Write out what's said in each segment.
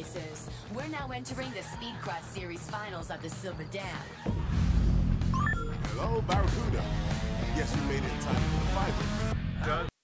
Racers. We're now entering the Speedcross Series finals at the Silver Dam. Hello, Barracuda. Guess you made it in time for the final.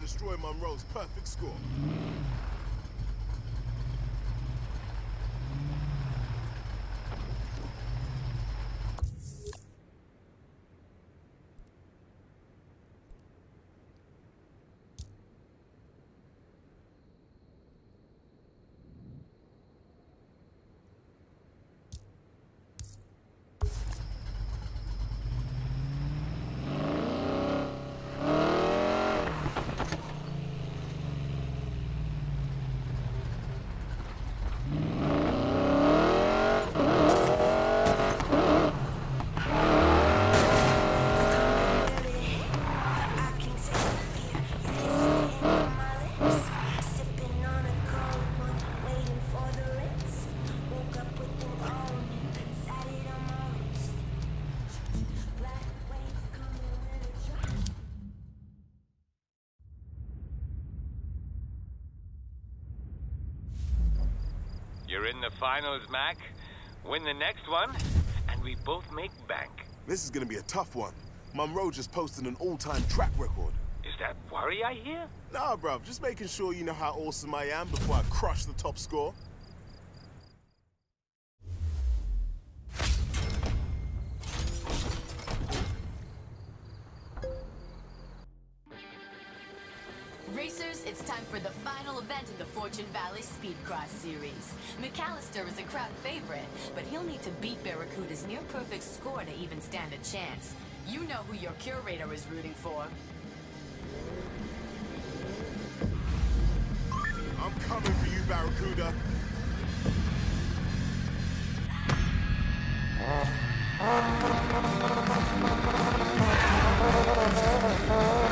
Destroy Monroe's perfect score. In the finals, Mac. Win the next one, and we both make bank. This is gonna be a tough one. Monroe just posted an all-time track record. Is that worry I hear? Nah, bruv, just making sure you know how awesome I am before I crush the top score. Fortune Valley Speedcross Series. McAllister is a crowd favorite, but he'll need to beat Barracuda's near-perfect score to even stand a chance. You know who your curator is rooting for. I'm coming for you, Barracuda. Oh.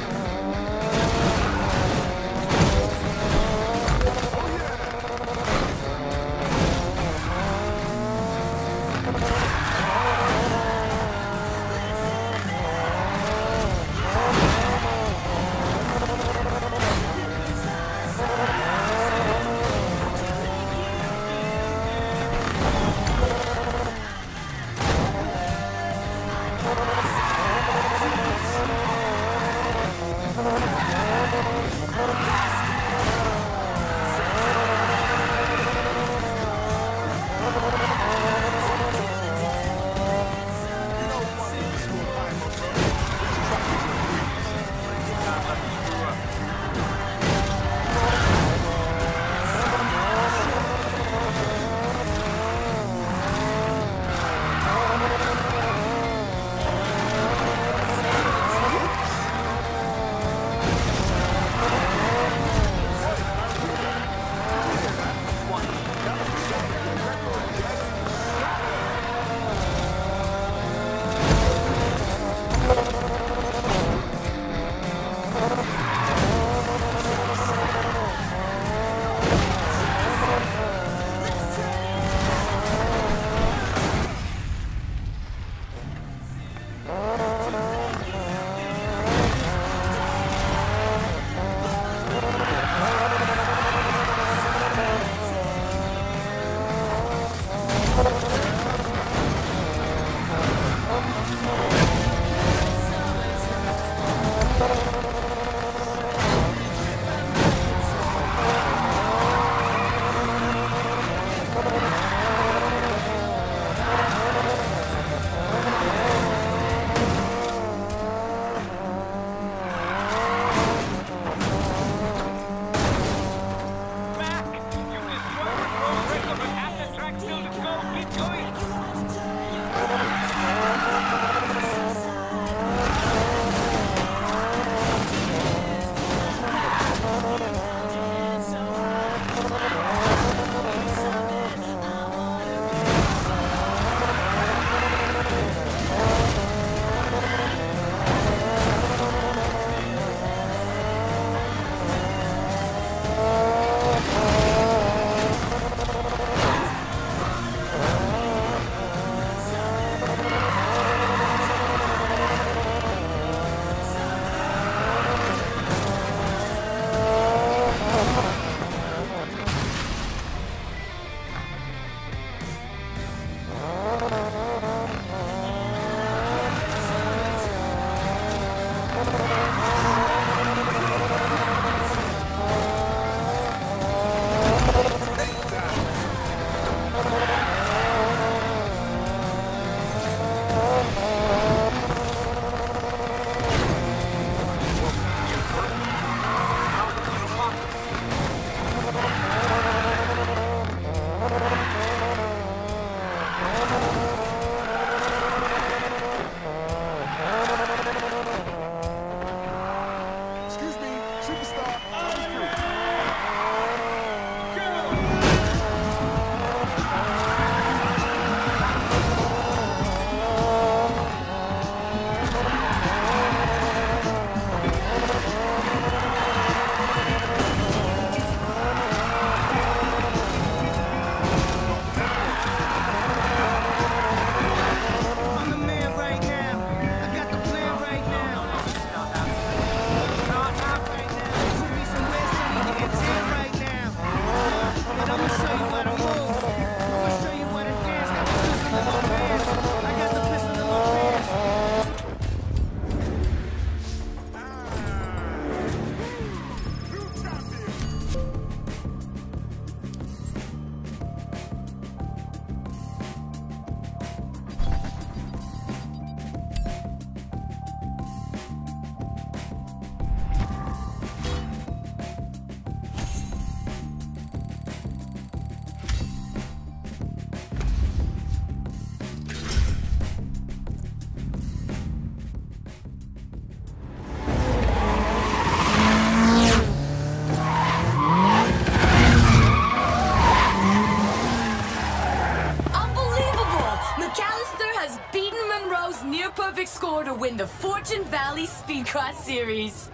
Fortune Valley Speedcross Series.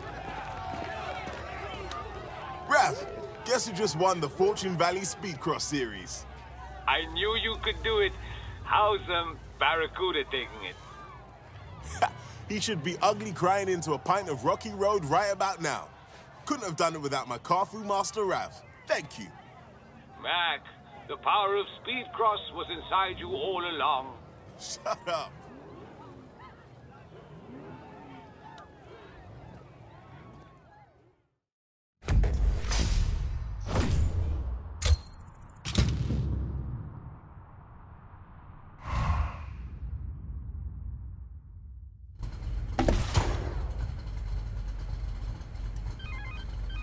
Rav, guess who just won the Fortune Valley Speedcross Series? I knew you could do it. How's um, Barracuda taking it? he should be ugly crying into a pint of Rocky Road right about now. Couldn't have done it without my Carfu master, Rav. Thank you. Mac, the power of Speedcross was inside you all along. Shut up.